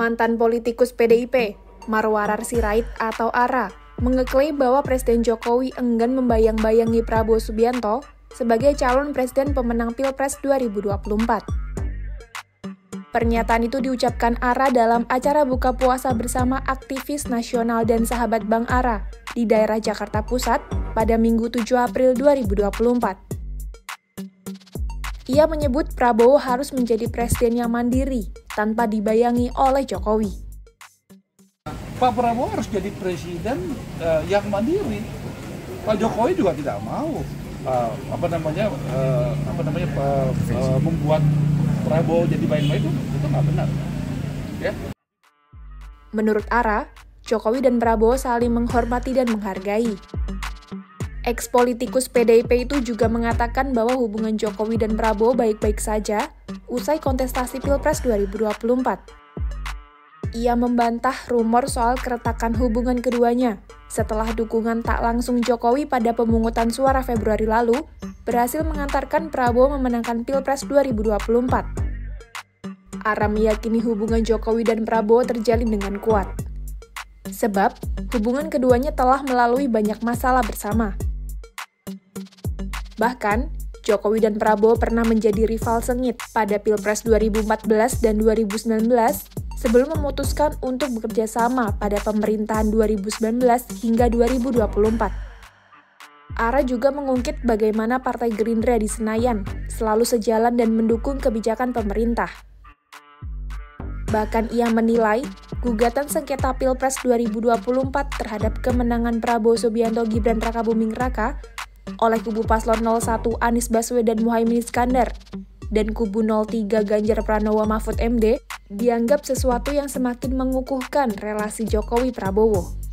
Mantan politikus PDIP, Marwarar Sirait atau ARA, mengeklaim bahwa Presiden Jokowi enggan membayang-bayangi Prabowo Subianto sebagai calon presiden pemenang Pilpres 2024. Pernyataan itu diucapkan ARA dalam acara buka puasa bersama aktivis nasional dan sahabat Bang ARA di daerah Jakarta Pusat pada Minggu 7 April 2024. Ia menyebut Prabowo harus menjadi presiden yang mandiri tanpa dibayangi oleh Jokowi. Pak Prabowo harus jadi presiden uh, yang mandiri. Pak Jokowi juga tidak mau uh, apa namanya uh, apa namanya uh, uh, membuat Prabowo jadi baik-baik itu itu nggak benar. Ya. Menurut Ara, Jokowi dan Prabowo saling menghormati dan menghargai. Ex-politikus PDIP itu juga mengatakan bahwa hubungan Jokowi dan Prabowo baik-baik saja usai kontestasi Pilpres 2024. Ia membantah rumor soal keretakan hubungan keduanya setelah dukungan tak langsung Jokowi pada pemungutan suara Februari lalu berhasil mengantarkan Prabowo memenangkan Pilpres 2024. Ara meyakini hubungan Jokowi dan Prabowo terjalin dengan kuat. Sebab, hubungan keduanya telah melalui banyak masalah bersama. Bahkan, Jokowi dan Prabowo pernah menjadi rival sengit pada Pilpres 2014 dan 2019 sebelum memutuskan untuk bekerja sama pada pemerintahan 2019 hingga 2024. Ara juga mengungkit bagaimana Partai Gerindra di Senayan selalu sejalan dan mendukung kebijakan pemerintah. Bahkan ia menilai gugatan sengketa Pilpres 2024 terhadap kemenangan Prabowo Subianto Gibran Rakabuming Raka oleh kubu paslon 01 Anies Baswedan Muhaimin Iskandar dan kubu 03 Ganjar Pranowo Mahfud MD dianggap sesuatu yang semakin mengukuhkan relasi Jokowi Prabowo.